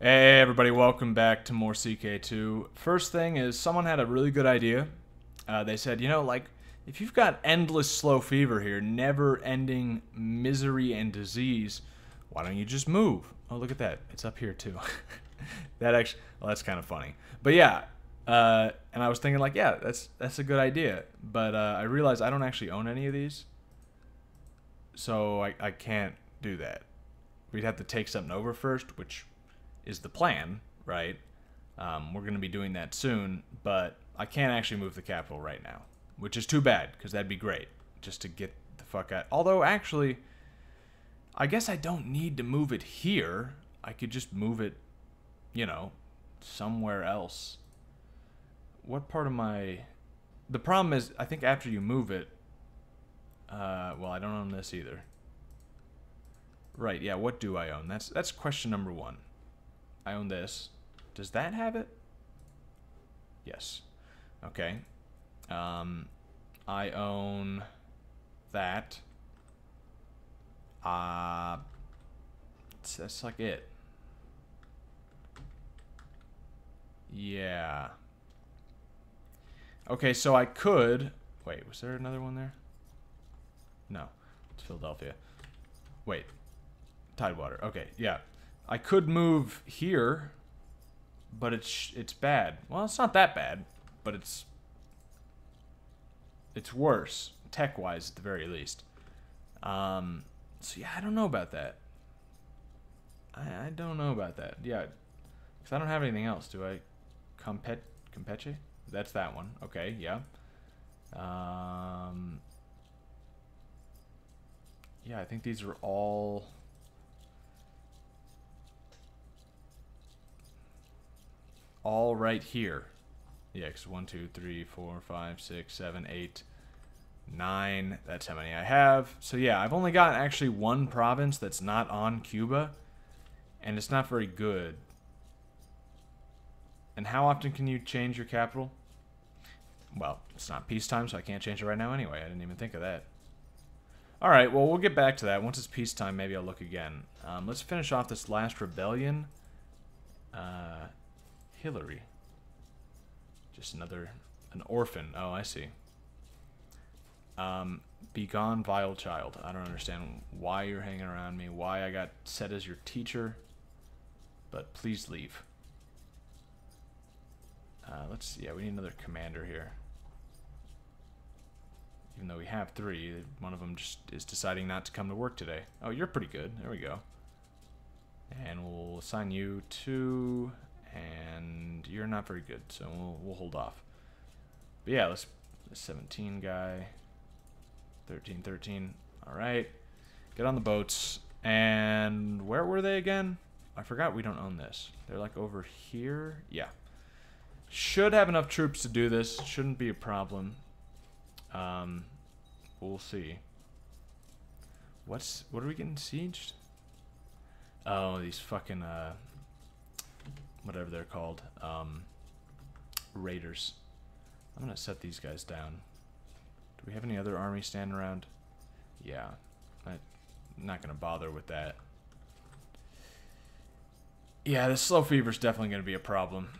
Hey everybody, welcome back to more CK2. First thing is someone had a really good idea. Uh, they said, you know, like if you've got endless slow fever here, never-ending misery and disease, why don't you just move? Oh, look at that. It's up here too. that actually, well, that's kind of funny. But yeah, uh, and I was thinking like, yeah, that's that's a good idea. But uh, I realized I don't actually own any of these, so I, I can't do that. We'd have to take something over first, which is the plan, right? Um, we're going to be doing that soon, but I can't actually move the capital right now, which is too bad because that'd be great just to get the fuck out. Although, actually, I guess I don't need to move it here. I could just move it, you know, somewhere else. What part of my. The problem is, I think after you move it. Uh, well, I don't own this either. Right, yeah, what do I own? That's that's question number one. I own this. Does that have it? Yes. Okay. Um, I own that. Uh, that's, like it. Yeah. Okay, so I could... Wait, was there another one there? No. It's Philadelphia. Wait. Tidewater. Okay, yeah. I could move here, but it's it's bad. Well, it's not that bad, but it's it's worse tech-wise at the very least. Um, so yeah, I don't know about that. I I don't know about that. Yeah, because I don't have anything else. Do I? Compet Campeche? That's that one. Okay, yeah. Um. Yeah, I think these are all all right here. Yeah, because 1, 2, 3, 4, 5, 6, 7, 8, 9. That's how many I have. So yeah, I've only got actually one province that's not on Cuba. And it's not very good. And how often can you change your capital? Well, it's not peacetime, so I can't change it right now anyway. I didn't even think of that. Alright, well, we'll get back to that. Once it's peacetime, maybe I'll look again. Um, let's finish off this last rebellion. Uh, Hillary. Just another, an orphan. Oh, I see. Um, begone, vile child. I don't understand why you're hanging around me, why I got set as your teacher, but please leave. Uh, let's, see. yeah, we need another commander here. Even though we have three, one of them just is deciding not to come to work today. Oh, you're pretty good. There we go. And we'll assign you to and you're not very good, so we'll, we'll hold off. But yeah, let's 17 guy, 13, 13. All right, get on the boats. And where were they again? I forgot we don't own this. They're like over here. Yeah. Should have enough troops to do this. Shouldn't be a problem. Um, we'll see. What's what are we getting sieged? Oh, these fucking uh, whatever they're called, um, raiders. I'm gonna set these guys down. Do we have any other army standing around? Yeah, I'm not gonna bother with that. Yeah, this slow fever is definitely gonna be a problem.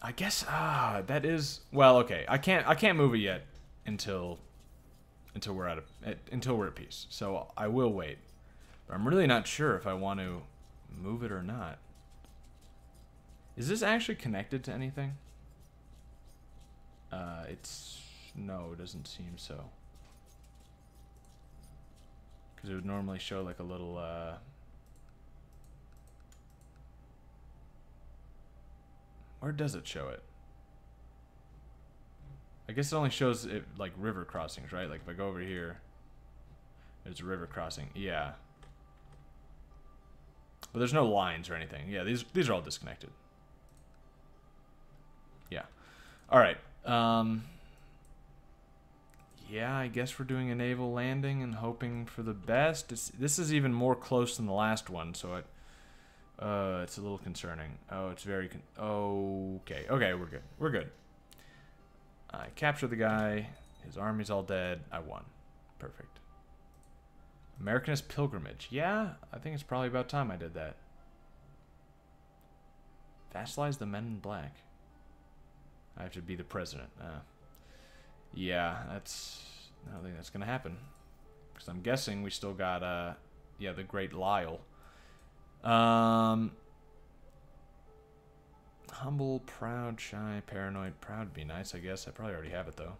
I guess ah, that is well, okay. I can't I can't move it yet until until we're out of until we're at peace. So I will wait. But I'm really not sure if I want to move it or not. Is this actually connected to anything? Uh, it's... No, it doesn't seem so. Because it would normally show like a little, uh... Where does it show it? I guess it only shows it like river crossings, right? Like if I go over here, there's a river crossing. Yeah. But there's no lines or anything. Yeah, these these are all disconnected. Yeah. All right. Um, yeah, I guess we're doing a naval landing and hoping for the best. It's, this is even more close than the last one, so it uh, it's a little concerning. Oh, it's very con okay. Okay, we're good. We're good. I captured the guy. His army's all dead. I won. Perfect. Americanist Pilgrimage. Yeah, I think it's probably about time I did that. Vassalize the men in black. I have to be the president. Uh, yeah, that's. I don't think that's gonna happen. Because I'm guessing we still got, uh, yeah, the Great Lyle. Um, humble, proud, shy, paranoid. Proud be nice, I guess. I probably already have it though.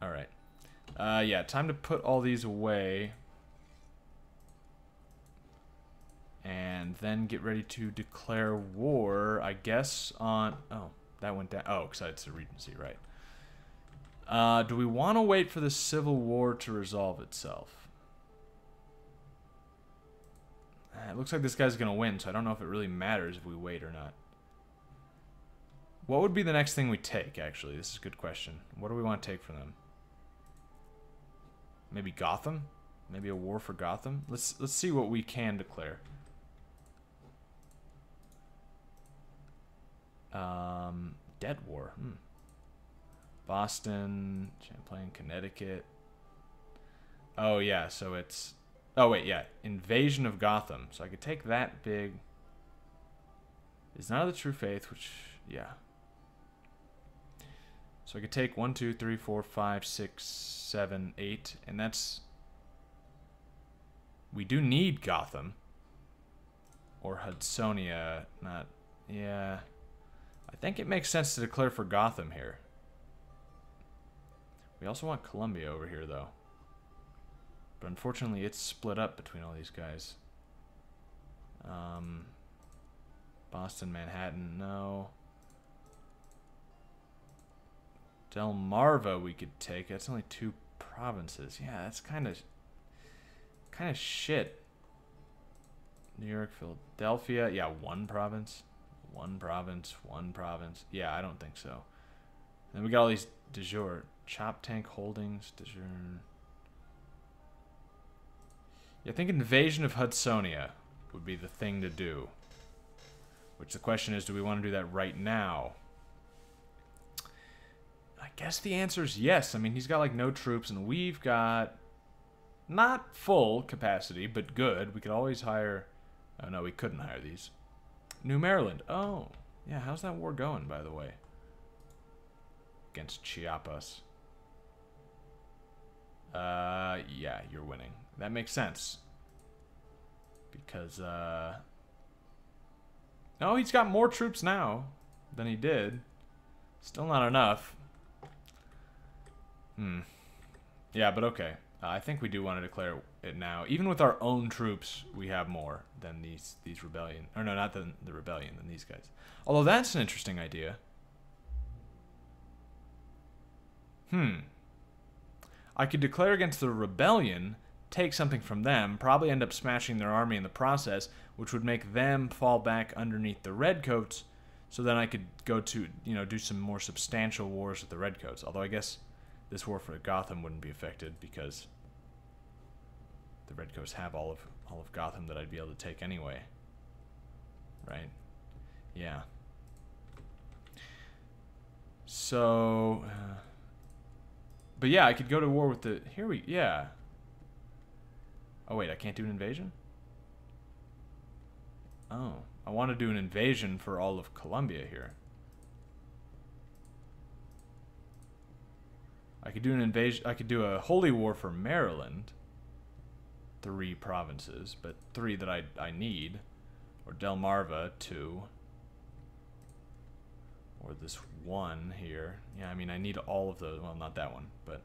All right. Uh, yeah, time to put all these away. And then get ready to declare war, I guess, on... Oh, that went down. Oh, because it's a regency, right. Uh, do we want to wait for the Civil War to resolve itself? Uh, it looks like this guy's going to win, so I don't know if it really matters if we wait or not. What would be the next thing we take, actually? This is a good question. What do we want to take from them? Maybe Gotham? Maybe a war for Gotham? Let's let's see what we can declare. Um, Dead War. Hmm. Boston, Champlain, Connecticut. Oh yeah, so it's Oh wait, yeah. Invasion of Gotham. So I could take that big is not of the true faith, which yeah. So I could take one, two, three, four, five, six, seven, eight, and that's we do need Gotham. Or Hudsonia, not yeah. I think it makes sense to declare for Gotham here. We also want Columbia over here, though. But unfortunately, it's split up between all these guys. Um, Boston, Manhattan, no. Delmarva we could take. That's only two provinces. Yeah, that's kind of kind of shit. New York, Philadelphia. Yeah, one province. One province, one province. Yeah, I don't think so. Then we got all these de jure. Choptank Holdings, de jure. Yeah, I think invasion of Hudsonia would be the thing to do. Which the question is, do we want to do that right now? Guess the answer is yes. I mean, he's got like no troops, and we've got not full capacity, but good. We could always hire. Oh no, we couldn't hire these. New Maryland. Oh, yeah. How's that war going, by the way? Against Chiapas. Uh, yeah, you're winning. That makes sense. Because, uh... Oh, he's got more troops now than he did. Still not enough. Hmm. Yeah, but okay. Uh, I think we do want to declare it now. Even with our own troops, we have more than these these rebellion. Or no, not the the rebellion than these guys. Although that's an interesting idea. Hmm. I could declare against the rebellion, take something from them, probably end up smashing their army in the process, which would make them fall back underneath the redcoats. So then I could go to you know do some more substantial wars with the redcoats. Although I guess this war for Gotham wouldn't be affected because the Redcoats have all of all of Gotham that I'd be able to take anyway. Right? Yeah. So, uh, but yeah, I could go to war with the. Here we, yeah. Oh wait, I can't do an invasion. Oh, I want to do an invasion for all of Columbia here. I could do an invasion. I could do a holy war for Maryland. Three provinces, but three that I I need, or Delmarva two. Or this one here. Yeah, I mean I need all of those. Well, not that one, but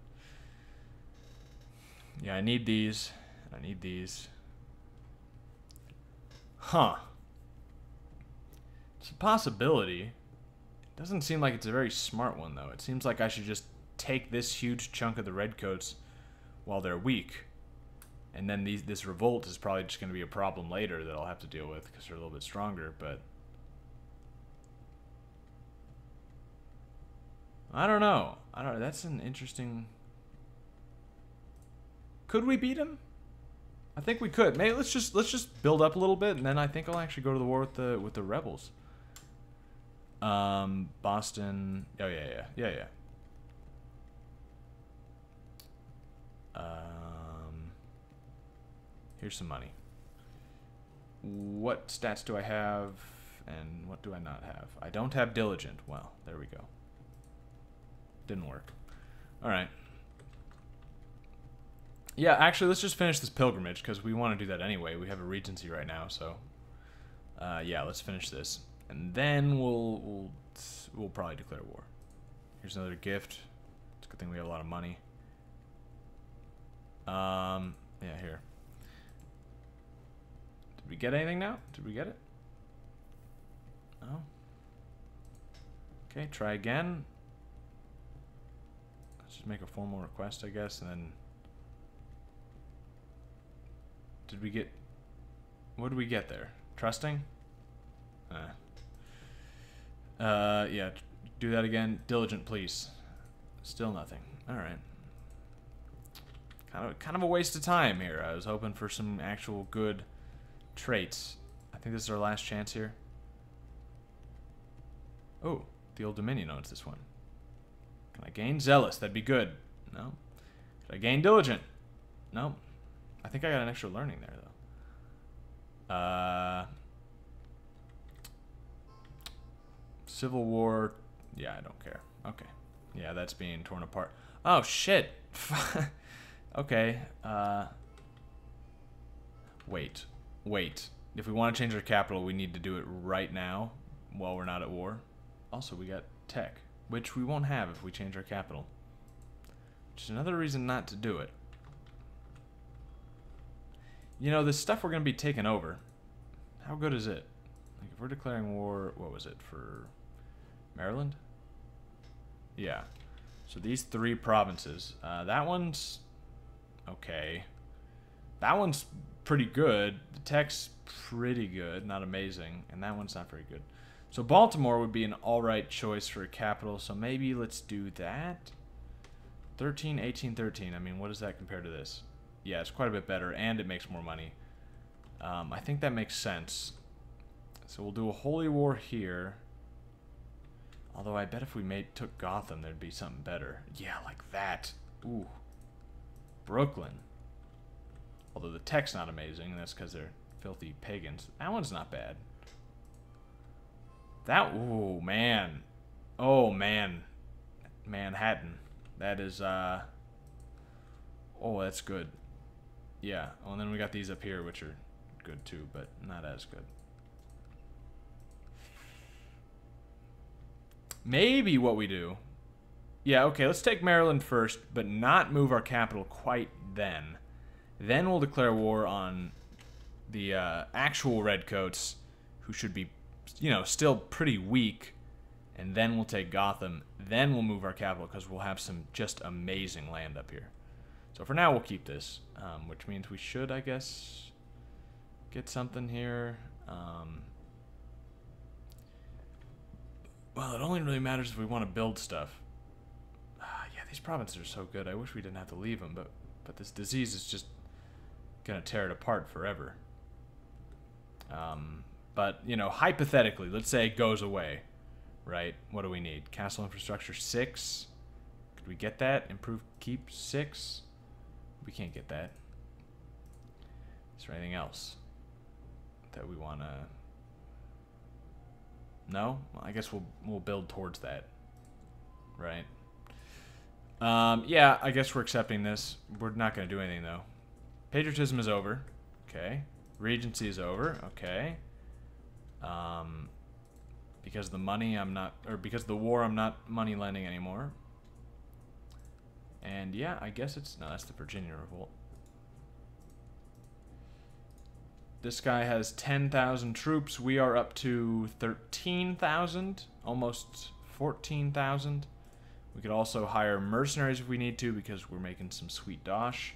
yeah, I need these. I need these. Huh. It's a possibility. It doesn't seem like it's a very smart one, though. It seems like I should just take this huge chunk of the redcoats while they're weak. And then these, this revolt is probably just going to be a problem later that I'll have to deal with because they're a little bit stronger, but... I don't know. I don't. That's an interesting... Could we beat him? I think we could. Maybe let's just let's just build up a little bit, and then I think I'll actually go to the war with the with the rebels. Um, Boston. Oh yeah, yeah, yeah, yeah. Um, here's some money. what stats do I have and what do I not have? I don't have diligent. Well, there we go. Didn't work. All right. Yeah, actually, let's just finish this pilgrimage because we want to do that anyway. We have a regency right now, so uh, yeah, let's finish this, and then we'll we'll we'll probably declare war. Here's another gift. It's a good thing we have a lot of money. Um, yeah, here. Did we get anything now? Did we get it? No. Okay, try again. Let's just make a formal request, I guess, and then. Did we get. What did we get there? Trusting? Uh, uh yeah, do that again. Diligent, please. Still nothing. Alright. Kind of, kind of a waste of time here. I was hoping for some actual good traits. I think this is our last chance here. Oh, the Old Dominion owns this one. Can I gain Zealous? That'd be good. No. Can I gain Diligent? No. I think I got an extra learning there, though. Uh, Civil War. Yeah, I don't care. Okay. Yeah, that's being torn apart. Oh, shit. okay. Uh, wait. Wait. If we want to change our capital, we need to do it right now while we're not at war. Also, we got tech, which we won't have if we change our capital. Which is another reason not to do it. You know, the stuff we're going to be taking over, how good is it? Like, if we're declaring war, what was it, for Maryland? Yeah. So these three provinces. Uh, that one's okay. That one's pretty good. The tech's pretty good, not amazing. And that one's not very good. So Baltimore would be an alright choice for a capital, so maybe let's do that. 13, 18, 13. I mean, what does that compare to this? Yeah, it's quite a bit better, and it makes more money. Um, I think that makes sense. So we'll do a holy war here. Although I bet if we made took Gotham, there'd be something better. Yeah, like that. Ooh. Brooklyn. Although the tech's not amazing, that's because they're filthy pagans. That one's not bad. That, ooh, man. Oh, man. Manhattan. That is, uh... Oh, that's good. Yeah. Oh, and then we got these up here, which are good too, but not as good. Maybe what we do... Yeah, okay, let's take Maryland first, but not move our capital quite then. Then we'll declare war on the uh, actual Redcoats, who should be you know, still pretty weak. And then we'll take Gotham. Then we'll move our capital because we'll have some just amazing land up here. So for now, we'll keep this, um, which means we should, I guess, get something here. Um, well, it only really matters if we want to build stuff. These provinces are so good. I wish we didn't have to leave them, but but this disease is just gonna tear it apart forever. Um, but, you know, hypothetically, let's say it goes away, right? What do we need? Castle infrastructure 6? Could we get that? Improve keep 6? We can't get that. Is there anything else that we want to... No? Well, I guess we'll, we'll build towards that. Right? Um, yeah, I guess we're accepting this. We're not going to do anything, though. Patriotism is over. Okay. Regency is over. Okay. Um, because the money I'm not, or because the war I'm not money lending anymore. And yeah, I guess it's, no, that's the Virginia Revolt. This guy has 10,000 troops. We are up to 13,000, almost 14,000. We could also hire mercenaries if we need to because we're making some sweet dosh.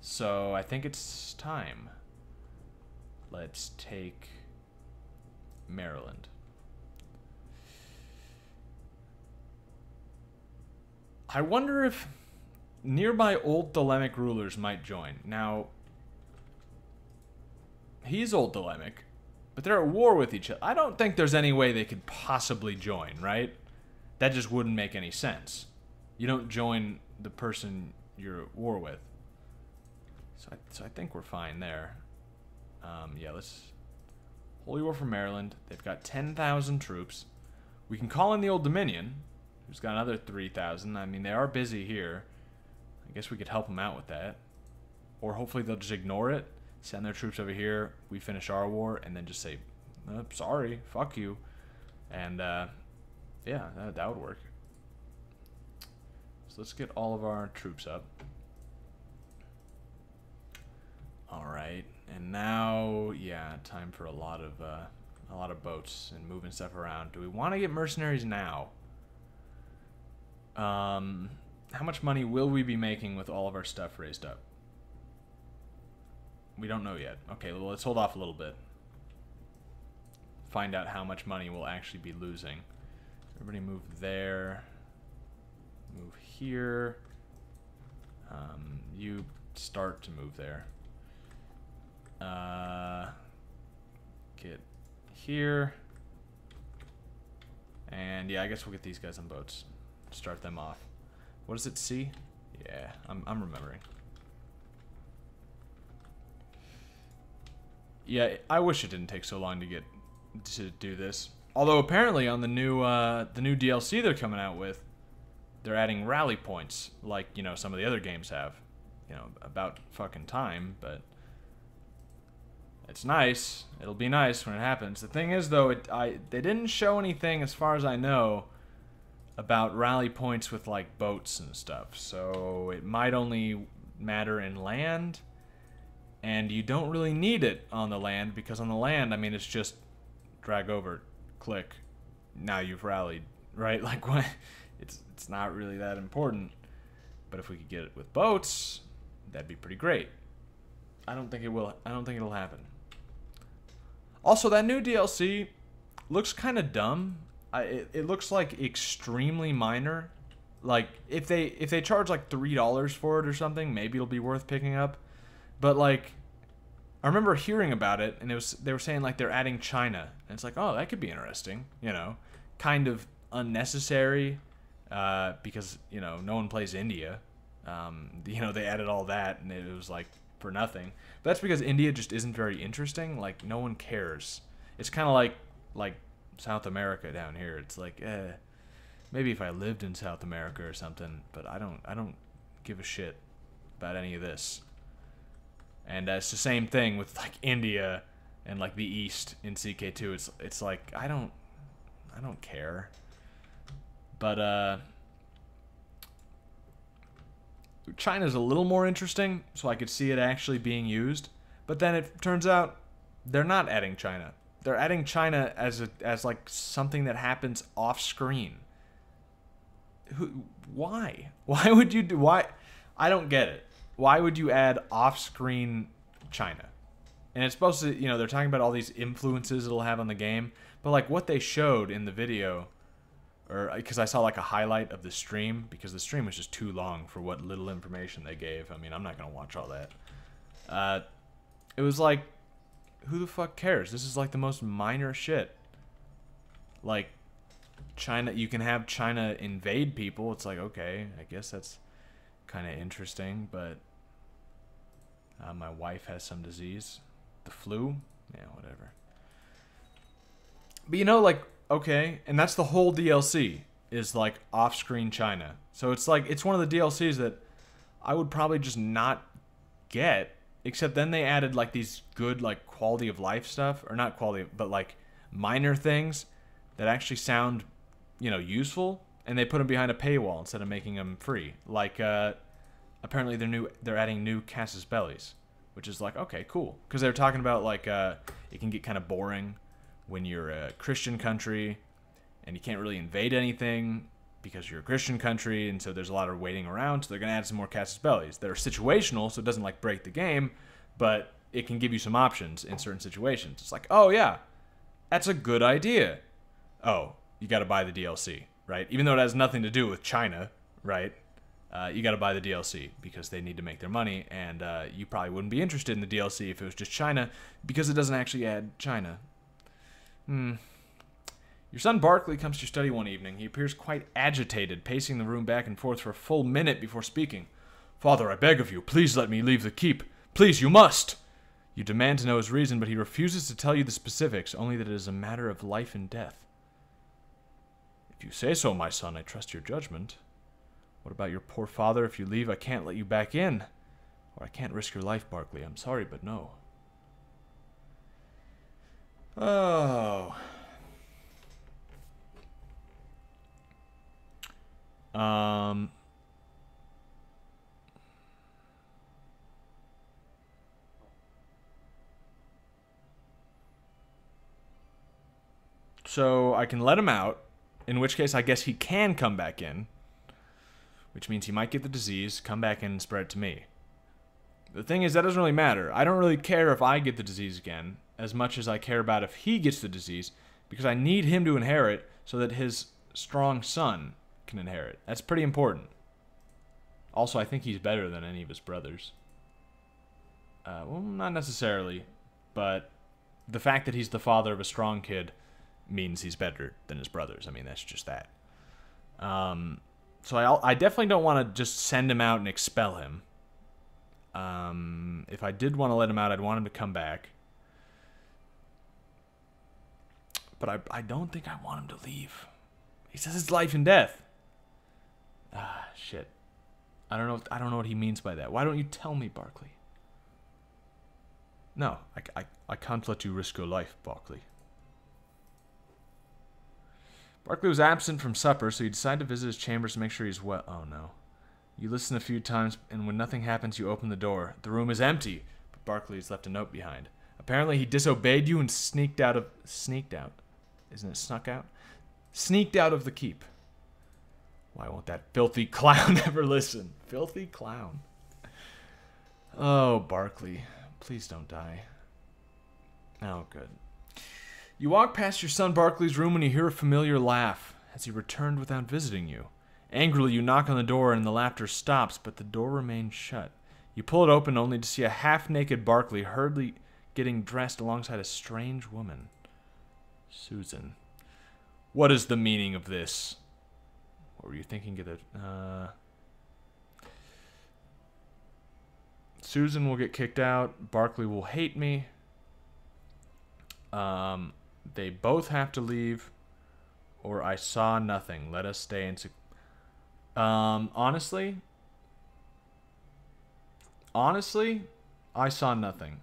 So I think it's time. Let's take Maryland. I wonder if nearby old Thelemic rulers might join. Now, he's old Thelemic, but they're at war with each other. I don't think there's any way they could possibly join, right? That just wouldn't make any sense. You don't join the person you're at war with. So I, so I think we're fine there. Um, yeah, let's Holy War from Maryland. They've got 10,000 troops. We can call in the Old Dominion, who's got another 3,000. I mean, they are busy here. I guess we could help them out with that. Or hopefully they'll just ignore it, send their troops over here, we finish our war, and then just say, oh, sorry, fuck you. And, uh, yeah, that, that would work. So let's get all of our troops up. Alright, and now, yeah, time for a lot of, uh, a lot of boats and moving stuff around. Do we want to get mercenaries now? Um, how much money will we be making with all of our stuff raised up? We don't know yet. Okay, well, let's hold off a little bit. Find out how much money we'll actually be losing. Everybody move there. Move here. Um, you start to move there. Uh, get here. And yeah, I guess we'll get these guys on boats. Start them off. What does it see? Yeah, I'm, I'm remembering. Yeah, I wish it didn't take so long to get to do this. Although apparently on the new uh, the new DLC they're coming out with, they're adding rally points like you know some of the other games have. You know about fucking time, but it's nice. It'll be nice when it happens. The thing is, though, it I they didn't show anything as far as I know about rally points with like boats and stuff. So it might only matter in land, and you don't really need it on the land because on the land, I mean, it's just drag over, click. Now you've rallied, right? Like what? It's it's not really that important. But if we could get it with boats, that'd be pretty great. I don't think it will. I don't think it'll happen. Also, that new DLC looks kind of dumb. I, it, it looks like extremely minor. Like if they if they charge like three dollars for it or something, maybe it'll be worth picking up. But like, I remember hearing about it, and it was they were saying like they're adding China, and it's like, oh, that could be interesting. You know, kind of unnecessary uh, because you know no one plays India. Um, you know they added all that, and it was like for nothing. But that's because India just isn't very interesting. Like no one cares. It's kind of like like South America down here. It's like eh, maybe if I lived in South America or something, but I don't I don't give a shit about any of this. And uh, it's the same thing with like India and like the East in CK2. It's it's like I don't I don't care. But uh China's a little more interesting, so I could see it actually being used. But then it turns out they're not adding China. They're adding China as a as like something that happens off screen. Who? Why? Why would you do? Why? I don't get it. Why would you add off screen China? And it's supposed to, you know, they're talking about all these influences it'll have on the game, but like what they showed in the video or because uh, I saw like a highlight of the stream because the stream was just too long for what little information they gave. I mean, I'm not gonna watch all that. Uh, it was like, who the fuck cares? This is like the most minor shit. Like, China, you can have China invade people. It's like okay, I guess that's kind of interesting, but uh, my wife has some disease, the flu. Yeah, whatever. But you know, like okay, and that's the whole DLC is like off-screen China. So it's like it's one of the DLCs that I would probably just not get except then they added like these good like quality of life stuff or not quality but like minor things that actually sound you know useful and they put them behind a paywall instead of making them free like uh apparently they're new they're adding new casus bellis which is like okay cool because they were talking about like uh it can get kind of boring when you're a Christian country and you can't really invade anything because you're a Christian country, and so there's a lot of waiting around. So they're gonna add some more casus bellis that are situational, so it doesn't like break the game, but it can give you some options in certain situations. It's like, oh yeah, that's a good idea. Oh, you got to buy the DLC, right? Even though it has nothing to do with China, right? Uh, you got to buy the DLC because they need to make their money, and uh, you probably wouldn't be interested in the DLC if it was just China because it doesn't actually add China Hmm. Your son Barkley comes to your study one evening. He appears quite agitated, pacing the room back and forth for a full minute before speaking. Father, I beg of you, please let me leave the keep. Please, you must. You demand to know his reason, but he refuses to tell you the specifics, only that it is a matter of life and death. If you say so, my son, I trust your judgment. What about your poor father? If you leave, I can't let you back in. Or I can't risk your life, Barkley. I'm sorry, but no. Oh. Um. So I can let him out, in which case I guess he can come back in, which means he might get the disease, come back in and spread it to me. The thing is, that doesn't really matter. I don't really care if I get the disease again, as much as I care about if he gets the disease, because I need him to inherit so that his strong son can inherit. That's pretty important. Also, I think he's better than any of his brothers. Uh, well, not necessarily, but the fact that he's the father of a strong kid means he's better than his brothers. I mean, that's just that. Um, so I, I definitely don't want to just send him out and expel him. Um, if I did want to let him out, I'd want him to come back. But I, I don't think I want him to leave. He says it's life and death. Ah, shit. I don't know. I don't know what he means by that. Why don't you tell me, Barkley? No, I, I, I can't let you risk your life, Barkley. Barkley was absent from supper, so you decide to visit his chambers to make sure he's well. Oh no. You listen a few times, and when nothing happens, you open the door. The room is empty, but Barclay has left a note behind. Apparently, he disobeyed you and sneaked out of. Sneaked out? Isn't it snuck out? Sneaked out of the keep. Why won't that filthy clown ever listen? Filthy clown. Oh, Barclay, Please don't die. Oh, good. You walk past your son Barkley's room and you hear a familiar laugh as he returned without visiting you. Angrily, you knock on the door and the laughter stops, but the door remains shut. You pull it open only to see a half naked Barkley hurriedly getting dressed alongside a strange woman. Susan. What is the meaning of this? What were you thinking of the. Uh... Susan will get kicked out. Barkley will hate me. Um, they both have to leave, or I saw nothing. Let us stay in. Um, honestly, honestly, I saw nothing.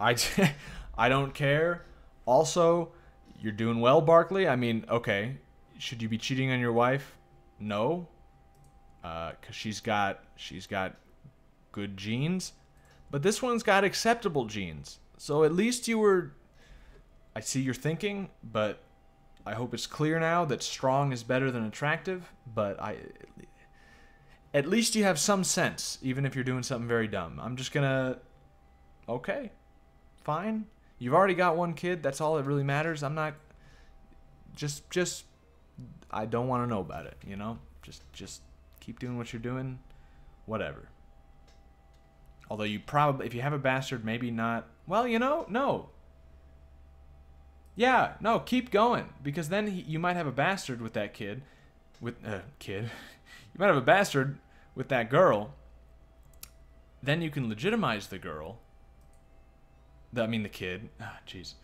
I, I don't care. Also, you're doing well, Barkley. I mean, okay, should you be cheating on your wife? No, because uh, she's got she's got good genes, but this one's got acceptable genes. So at least you were. I see your thinking, but I hope it's clear now that strong is better than attractive. But I, at least you have some sense, even if you're doing something very dumb. I'm just gonna. Okay, fine. You've already got one kid. That's all that really matters. I'm not. Just, just. I don't want to know about it. You know, just, just keep doing what you're doing. Whatever. Although you probably, if you have a bastard, maybe not. Well, you know, no. Yeah, no, keep going because then he, you might have a bastard with that kid, with uh, kid. you might have a bastard with that girl. Then you can legitimize the girl. The, I mean the kid. Ah, jeez.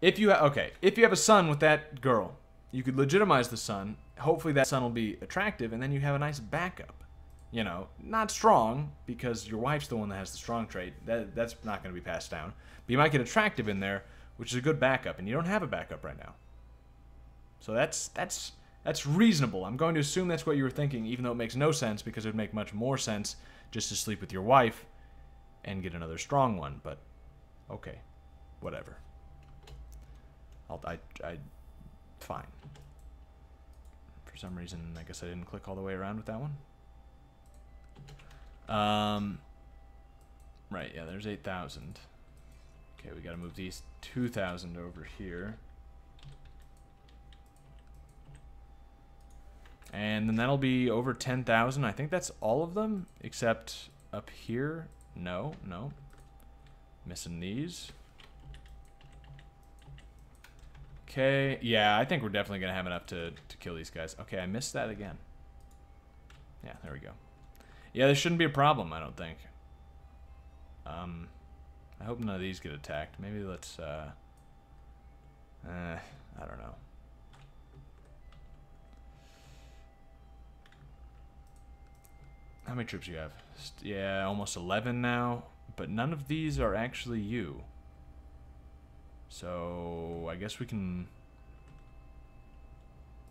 if you okay, if you have a son with that girl, you could legitimize the son. Hopefully that son will be attractive, and then you have a nice backup you know, not strong because your wife's the one that has the strong trait. That that's not going to be passed down. But you might get attractive in there, which is a good backup, and you don't have a backup right now. So that's that's that's reasonable. I'm going to assume that's what you were thinking, even though it makes no sense because it would make much more sense just to sleep with your wife and get another strong one. But okay, whatever. I'll I I fine. For some reason, I guess I didn't click all the way around with that one. Um, right, yeah, there's 8,000. Okay, we gotta move these 2,000 over here. And then that'll be over 10,000. I think that's all of them, except up here. No, no. Missing these. Okay, yeah, I think we're definitely going to have enough to, to kill these guys. Okay, I missed that again. Yeah, there we go. Yeah, this shouldn't be a problem, I don't think. Um, I hope none of these get attacked. Maybe let's, uh... Eh, I don't know. How many troops do you have? Yeah, almost 11 now. But none of these are actually you. So, I guess we can...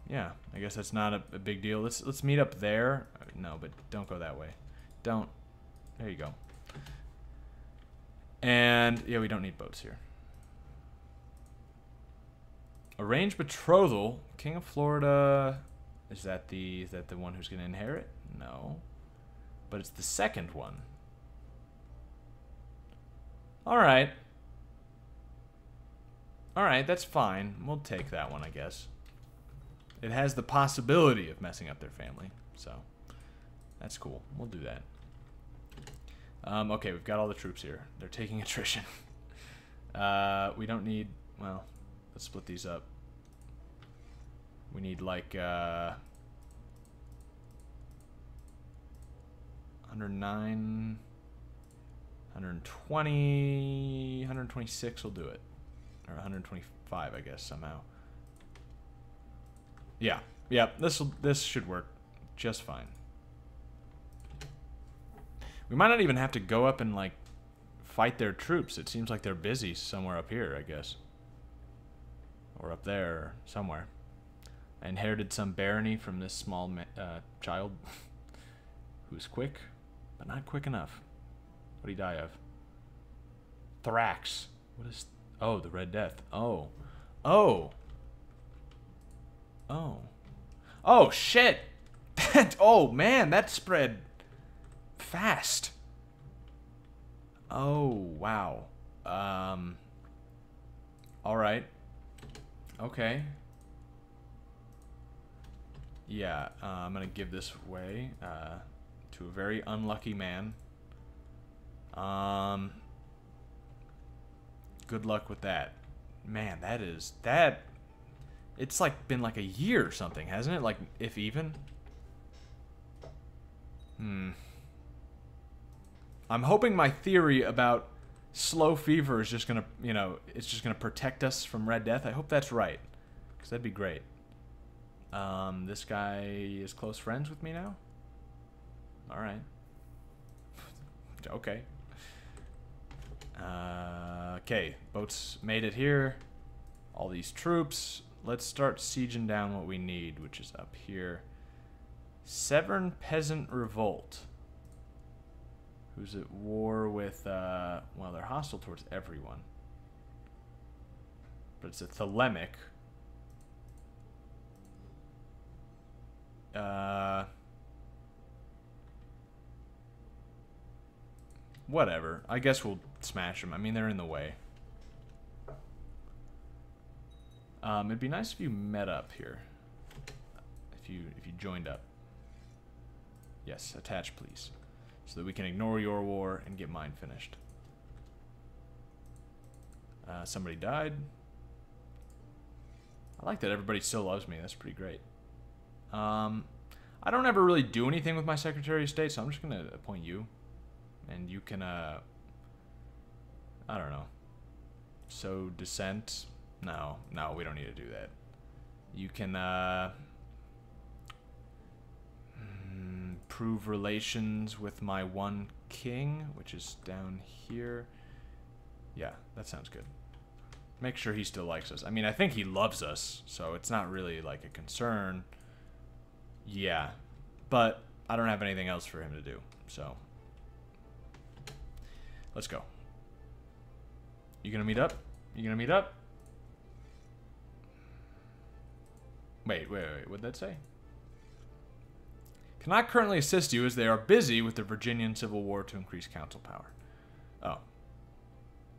Yeah, I guess that's not a, a big deal. Let's let's meet up there. No, but don't go that way. Don't. There you go. And, yeah, we don't need boats here. Arrange betrothal. King of Florida. Is that the is that the one who's going to inherit? No. But it's the second one. All right. All right, that's fine. We'll take that one, I guess. It has the possibility of messing up their family, so that's cool. We'll do that. Um, okay, we've got all the troops here. They're taking attrition. uh, we don't need... Well, let's split these up. We need, like, uh... 109... 120... 126 will do it. Or 125, I guess, somehow. Yeah. Yeah, this this should work just fine. We might not even have to go up and, like, fight their troops. It seems like they're busy somewhere up here, I guess. Or up there, somewhere. I inherited some barony from this small uh, child who's quick, but not quick enough. What did he die of? Thrax. What is... Oh, the Red Death. Oh. Oh. Oh. Oh, shit! Oh, man, that spread fast. Oh, wow. Um, all right. Okay. Yeah, uh, I'm going to give this away uh, to a very unlucky man. Um, good luck with that. Man, that is... That... It's like been like a year or something, hasn't it? Like, if even? Hmm. I'm hoping my theory about slow fever is just gonna, you know, it's just gonna protect us from Red Death. I hope that's right, because that'd be great. Um, this guy is close friends with me now. All right. okay. Uh, okay, boats made it here. All these troops. Let's start sieging down what we need, which is up here. Severn Peasant Revolt who's at war with, uh, well, they're hostile towards everyone. But it's a Thelemic. Uh, whatever. I guess we'll smash them. I mean, they're in the way. Um, it'd be nice if you met up here. If you if you joined up. Yes, attach, please so that we can ignore your war and get mine finished. Uh, somebody died. I like that everybody still loves me. That's pretty great. Um, I don't ever really do anything with my Secretary of State, so I'm just going to appoint you. And you can, uh, I don't know. So, dissent? No, no, we don't need to do that. You can, uh, improve relations with my one king, which is down here. Yeah, that sounds good. Make sure he still likes us. I mean, I think he loves us, so it's not really like a concern. Yeah, but I don't have anything else for him to do, so let's go. You gonna meet up? You gonna meet up? Wait, wait, wait. What'd that say? Cannot currently assist you as they are busy with the Virginian Civil War to increase council power. Oh.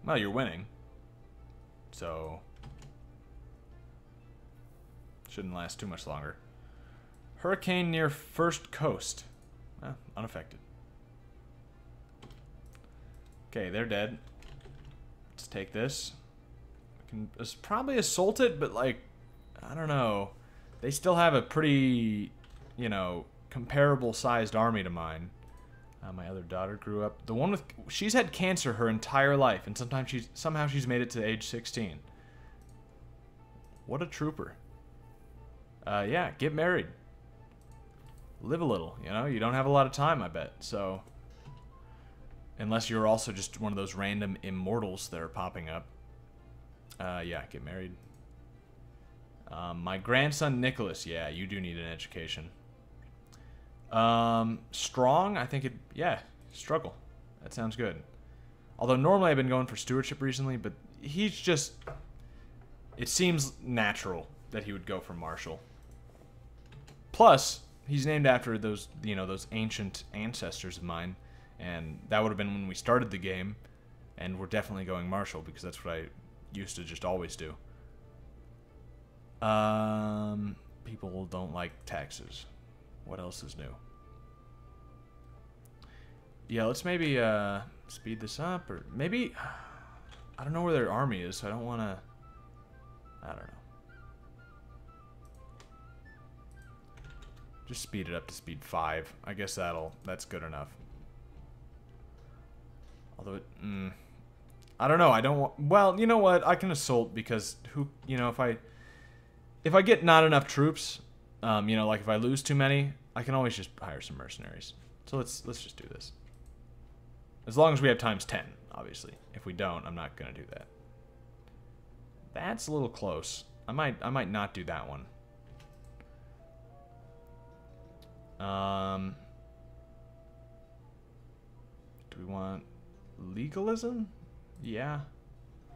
Well, you're winning. So... Shouldn't last too much longer. Hurricane near First Coast. Eh, unaffected. Okay, they're dead. Let's take this. We can probably assault it, but like, I don't know. They still have a pretty, you know, comparable sized army to mine. Uh, my other daughter grew up. The one with she's had cancer her entire life, and sometimes she's somehow she's made it to age 16. What a trooper. Uh, yeah, get married. Live a little. You know, you don't have a lot of time, I bet. So, unless you're also just one of those random immortals that are popping up. Uh, yeah, get married. Um, my grandson Nicholas. Yeah, you do need an education. Um, strong, I think it, yeah, struggle. That sounds good. Although normally I've been going for stewardship recently, but he's just, it seems natural that he would go for martial. Plus, he's named after those, you know, those ancient ancestors of mine, and that would have been when we started the game, and we're definitely going martial because that's what I used to just always do. Um, people don't like taxes. What else is new? Yeah, let's maybe uh, speed this up, or maybe I don't know where their army is, so I don't want to. I don't know. Just speed it up to speed five. I guess that'll that's good enough. Although it, mm, I don't know. I don't want. Well, you know what? I can assault because who? You know, if I if I get not enough troops, um, you know, like if I lose too many, I can always just hire some mercenaries. So let's let's just do this. As long as we have times 10, obviously. If we don't, I'm not going to do that. That's a little close. I might I might not do that one. Um Do we want legalism? Yeah.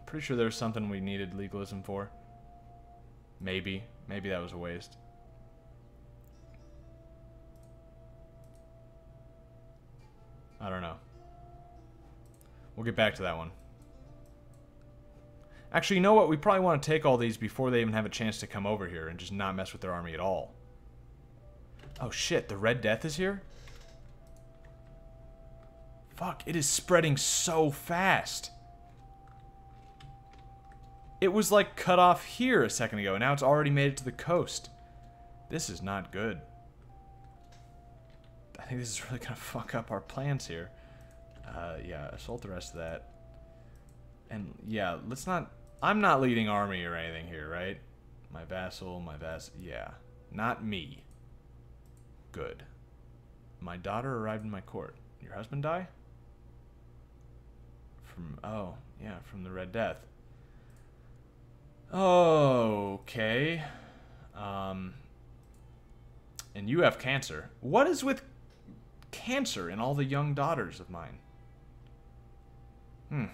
Pretty sure there's something we needed legalism for. Maybe. Maybe that was a waste. I don't know. We'll get back to that one. Actually, you know what? We probably want to take all these before they even have a chance to come over here and just not mess with their army at all. Oh shit, the Red Death is here? Fuck, it is spreading so fast. It was like cut off here a second ago, and now it's already made it to the coast. This is not good. Think this is really gonna fuck up our plans here. Uh, yeah, assault the rest of that. And yeah, let's not... I'm not leading army or anything here, right? My vassal, my vassal... Yeah. Not me. Good. My daughter arrived in my court. Your husband die? From... Oh, yeah, from the Red Death. Okay. Um, and you have cancer. What is with cancer in all the young daughters of mine? Hmm.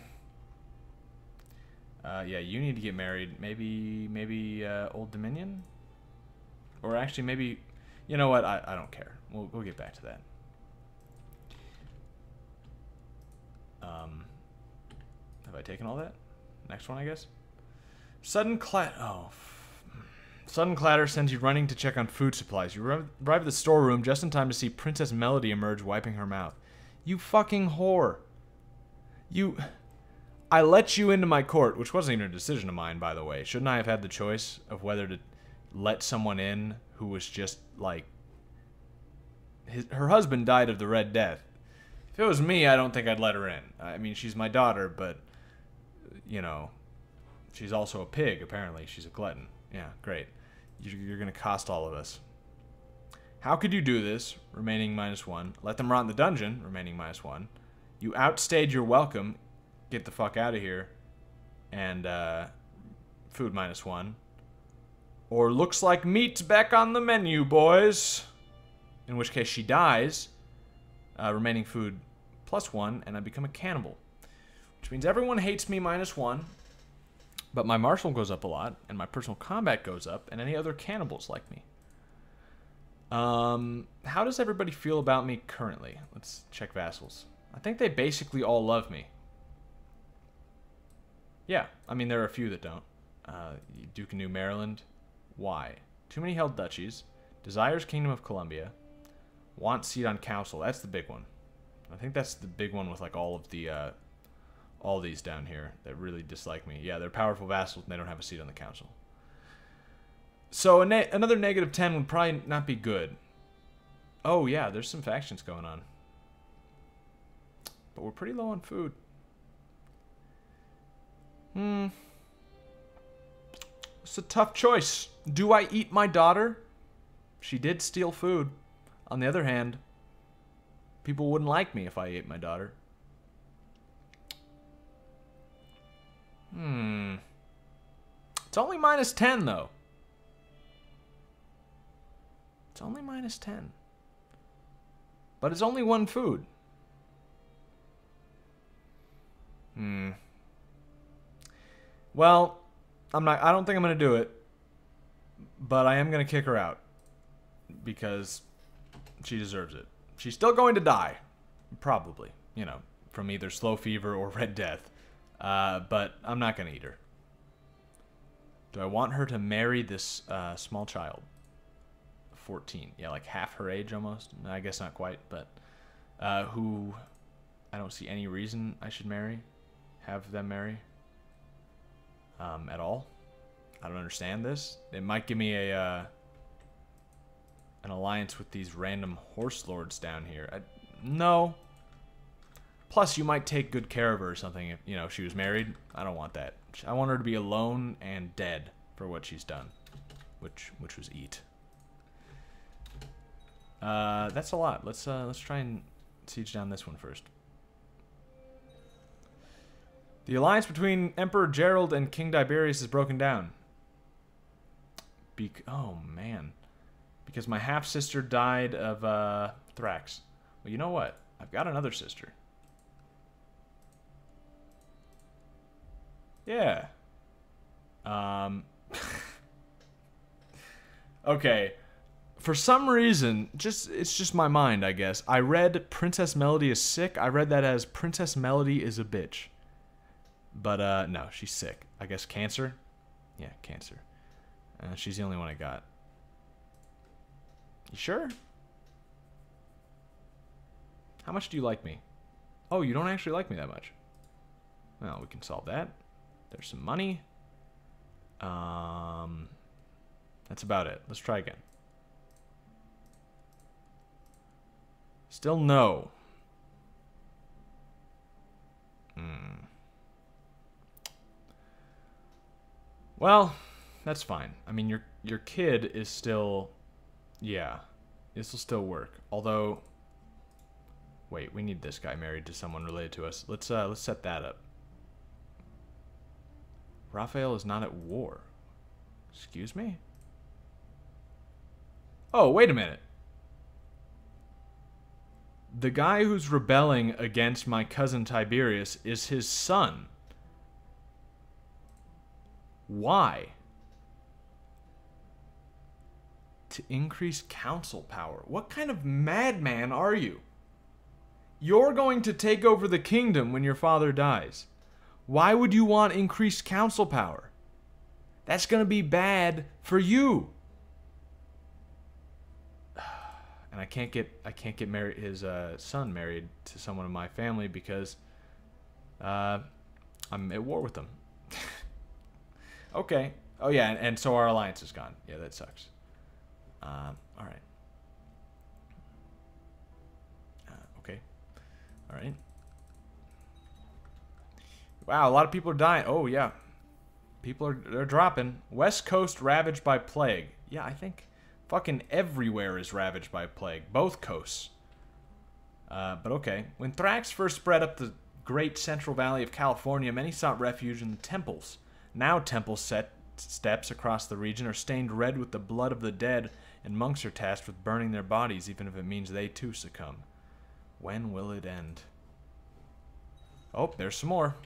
Uh, yeah, you need to get married. Maybe, maybe uh, Old Dominion? Or actually, maybe... You know what? I, I don't care. We'll, we'll get back to that. Um, have I taken all that? Next one, I guess? Sudden clatter. Oh. Sudden clatter sends you running to check on food supplies. You arrive at the storeroom just in time to see Princess Melody emerge, wiping her mouth. You fucking whore. You. I let you into my court, which wasn't even a decision of mine, by the way. Shouldn't I have had the choice of whether to let someone in who was just like. His, her husband died of the Red Death. If it was me, I don't think I'd let her in. I mean, she's my daughter, but. You know, She's also a pig, apparently. She's a glutton. Yeah, great. You're going to cost all of us. How could you do this? Remaining minus one. Let them rot in the dungeon. Remaining minus one. You outstayed your welcome. Get the fuck out of here. And, uh, food minus one. Or looks like meat's back on the menu, boys. In which case she dies. Uh, remaining food plus one, and I become a cannibal. Which means everyone hates me minus one, but my martial goes up a lot, and my personal combat goes up, and any other cannibals like me. Um, how does everybody feel about me currently? Let's check vassals. I think they basically all love me. Yeah, I mean, there are a few that don't. Uh, Duke of New Maryland. Why? Too many held duchies. Desires Kingdom of Columbia. Want seat on council. That's the big one. I think that's the big one with like all of the uh, all these down here that really dislike me. Yeah, they're powerful vassals and they don't have a seat on the council. So ne another negative 10 would probably not be good. Oh, yeah, there's some factions going on. but we're pretty low on food. Hmm. It's a tough choice. Do I eat my daughter? She did steal food. On the other hand, people wouldn't like me if I ate my daughter. It's only minus 10, though. It's only minus 10. But it's only one food. Hmm. Well, I'm not I don't think I'm going to do it. But I am going to kick her out because she deserves it. She's still going to die, probably, you know, from either slow fever or red death. Uh, but I'm not going to eat her. Do I want her to marry this uh, small child? 14. Yeah, like half her age almost. I guess not quite, but uh, who I don't see any reason I should marry, have them marry um, at all. I don't understand this. It might give me a uh, an alliance with these random horse lords down here. I, no. Plus, you might take good care of her or something if, you know, she was married. I don't want that. I want her to be alone and dead for what she's done, which which was eat. Uh, that's a lot. Let's uh, let's try and siege down this one first. The alliance between Emperor Gerald and King Tiberius is broken down. Be oh man, because my half sister died of uh, Thrax. Well, you know what? I've got another sister. Yeah. Um. okay. For some reason, just it's just my mind, I guess. I read Princess Melody is sick. I read that as Princess Melody is a bitch. But uh no, she's sick. I guess cancer. Yeah, cancer. Uh, she's the only one I got. You sure? How much do you like me? Oh, you don't actually like me that much. Well, we can solve that. There's some money. Um, that's about it. Let's try again. Still no. Hmm. Well, that's fine. I mean, your your kid is still, yeah, this will still work. Although, wait, we need this guy married to someone related to us. Let's uh, let's set that up. Raphael is not at war. Excuse me? Oh, wait a minute. The guy who's rebelling against my cousin Tiberius is his son. Why? To increase council power. What kind of madman are you? You're going to take over the kingdom when your father dies. Why would you want increased council power? That's going to be bad for you. And I can't get I can't get married his uh, son married to someone in my family because uh, I'm at war with them. okay. Oh yeah, and, and, so our alliance is gone. Yeah, that sucks. Um, all right. Uh, okay. All right. Wow, a lot of people are dying. Oh, yeah. People are they're dropping. West Coast ravaged by plague. Yeah, I think fucking everywhere is ravaged by plague. Both coasts. Uh, but okay. When Thrax first spread up the great central valley of California, many sought refuge in the temples. Now temple set steps across the region are stained red with the blood of the dead, and monks are tasked with burning their bodies, even if it means they too succumb. When will it end? Oh, there's some more.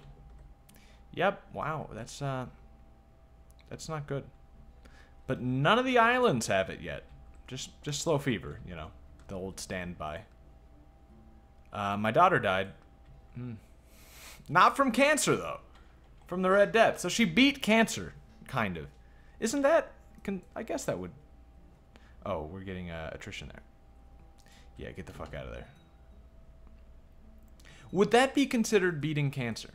Yep. Wow. That's uh, that's not good. But none of the islands have it yet. Just just slow fever, you know, the old standby. Uh, my daughter died. Mm. Not from cancer though, from the Red Death. So she beat cancer, kind of. Isn't that? Can I guess that would. Oh, we're getting uh, attrition there. Yeah, get the fuck out of there. Would that be considered beating cancer?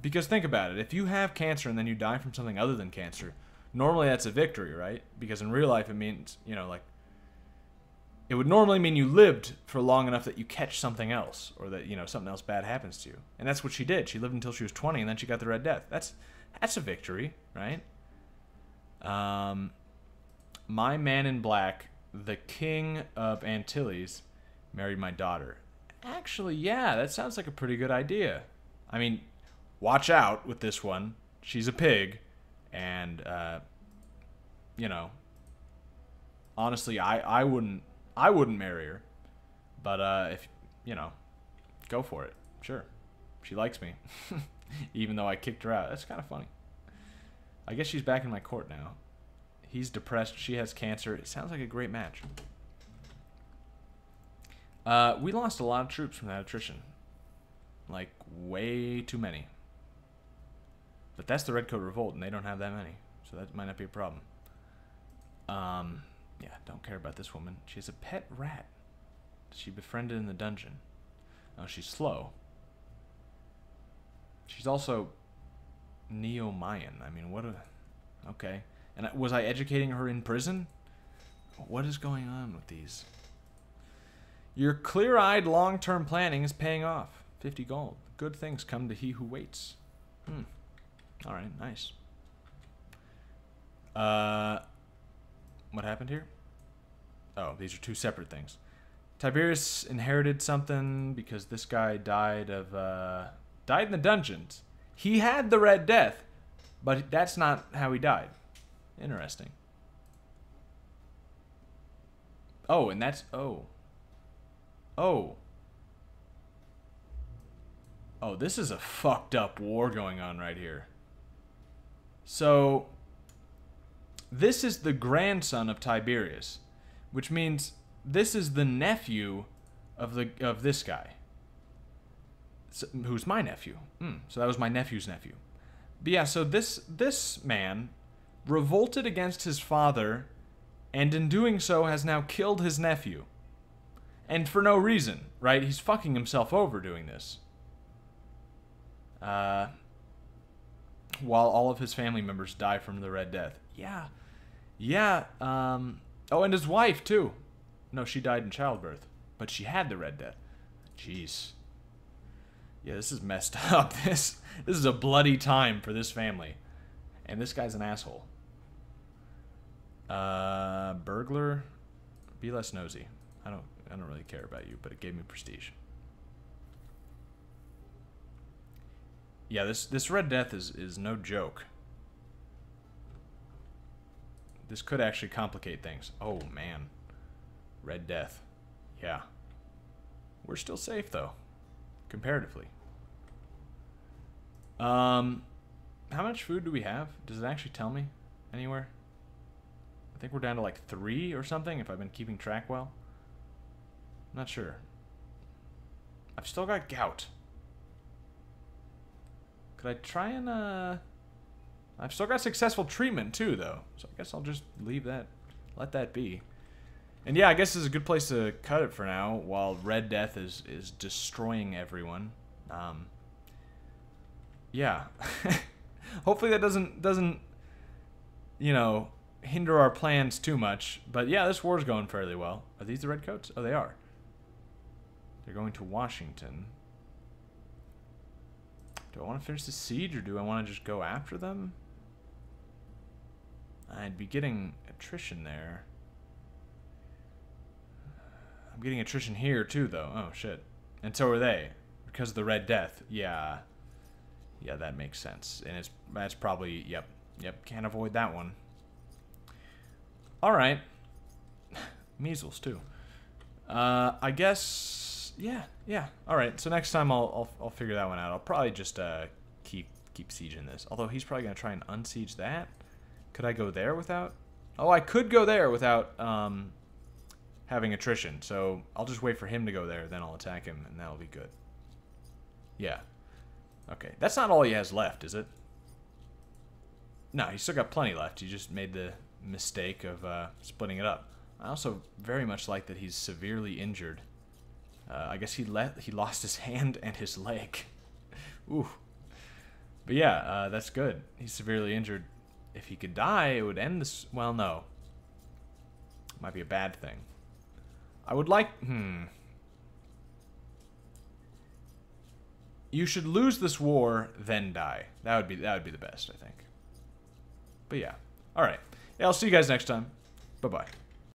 Because think about it. If you have cancer and then you die from something other than cancer, normally that's a victory, right? Because in real life it means, you know, like it would normally mean you lived for long enough that you catch something else or that, you know, something else bad happens to you. And that's what she did. She lived until she was 20 and then she got the Red Death. That's that's a victory, right? Um my man in black, the king of Antilles, married my daughter. Actually, yeah, that sounds like a pretty good idea. I mean, watch out with this one. She's a pig and uh you know, honestly, I I wouldn't I wouldn't marry her. But uh, if you know, go for it. Sure, she likes me, even though I kicked her out. That's kind of funny. I guess she's back in my court now. He's depressed. She has cancer. It sounds like a great match. Uh, we lost a lot of troops from that attrition. Like, way too many. But that's the Redcoat Revolt, and they don't have that many. So that might not be a problem. Um, yeah, don't care about this woman. She has a pet rat. She befriended in the dungeon. Oh, she's slow. She's also Neo-Mayan. I mean, what a... Okay. And was I educating her in prison? What is going on with these? Your clear-eyed long-term planning is paying off. 50 gold. Good things come to he who waits. Hmm. Alright, nice. Uh, what happened here? Oh, these are two separate things. Tiberius inherited something because this guy died of uh, died in the dungeons. He had the Red Death, but that's not how he died. Interesting. Oh, and that's oh. Oh. Oh, this is a fucked up war going on right here. So this is the grandson of Tiberius, which means this is the nephew of the of this guy, so, who's my nephew. Mm, so that was my nephew's nephew. But yeah, so this this man revolted against his father, and in doing so has now killed his nephew. And for no reason, right? He's fucking himself over doing this. Uh, while all of his family members die from the Red Death. Yeah. Yeah. Um, oh, and his wife, too. No, she died in childbirth. But she had the Red Death. Jeez. Yeah, this is messed up. This this is a bloody time for this family. And this guy's an asshole. Uh, burglar. Be less nosy. I don't I don't really care about you, but it gave me prestige. Yeah, this this Red Death is is no joke. This could actually complicate things. Oh, man. Red Death. Yeah. We're still safe, though. Comparatively. Um, how much food do we have? Does it actually tell me anywhere? I think we're down to like three or something, if I've been keeping track well. I'm not sure. I've still got gout. Could I try and, uh... I've still got successful treatment too, though. So I guess I'll just leave that, let that be. And yeah, I guess this is a good place to cut it for now, while Red Death is is destroying everyone. Um, yeah. Hopefully that doesn't doesn't you know hinder our plans too much. But yeah, this war's going fairly well. Are these the redcoats? Oh, they are. They're going to Washington. Do I want to finish the siege or do I want to just go after them? I'd be getting attrition there. I'm getting attrition here too, though. Oh, shit. And so are they. Because of the Red Death. Yeah. Yeah, that makes sense. And it's that's probably... Yep. Yep, can't avoid that one. Alright. Measles, too. Uh, I guess... Yeah, yeah. Alright, so next time I'll, I'll, I'll figure that one out. I'll probably just uh, keep keep sieging this. Although he's probably going to try and unsiege that. Could I go there without? Oh, I could go there without um, having attrition. So I'll just wait for him to go there, then I'll attack him, and that'll be good. Yeah. Okay. That's not all he has left, is it? No, he's still got plenty left. He just made the mistake of uh, splitting it up. I also very much like that he's severely injured. Uh, I guess he let he lost his hand and his leg. Ooh. But yeah, uh, that's good. He's severely injured if he could die, it would end this. Well, no. Might be a bad thing. I would like... Hmm. You should lose this war, then die. That would be that would be the best, I think. But yeah. All right. Yeah, I'll see you guys next time. Bye-bye.